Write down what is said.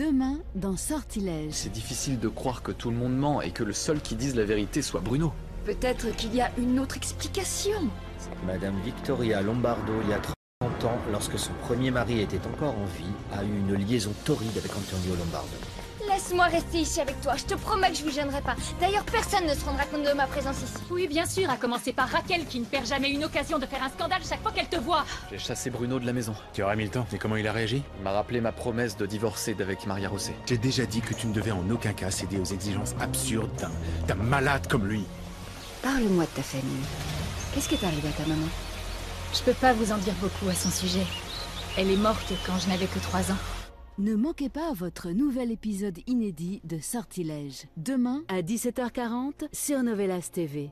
Demain, dans Sortilège. C'est difficile de croire que tout le monde ment et que le seul qui dise la vérité soit Bruno. Peut-être qu'il y a une autre explication. Madame Victoria Lombardo, il y a 30 ans, lorsque son premier mari était encore en vie, a eu une liaison torride avec Antonio Lombardo. Laisse-moi rester ici avec toi, je te promets que je lui gênerai pas. D'ailleurs, personne ne se rendra compte de ma présence ici. Oui, bien sûr, à commencer par Raquel qui ne perd jamais une occasion de faire un scandale chaque fois qu'elle te voit. J'ai chassé Bruno de la maison. Tu aurais mis le temps. Et comment il a réagi? Il m'a rappelé ma promesse de divorcer d'avec Maria Rosset. J'ai déjà dit que tu ne devais en aucun cas céder aux exigences absurdes d'un d'un malade comme lui. Parle-moi de ta famille. Qu'est-ce qui est arrivé à ta maman? Je peux pas vous en dire beaucoup à son sujet. Elle est morte quand je n'avais que 3 ans. Ne manquez pas votre nouvel épisode inédit de Sortilège. Demain à 17h40 sur Novelas TV.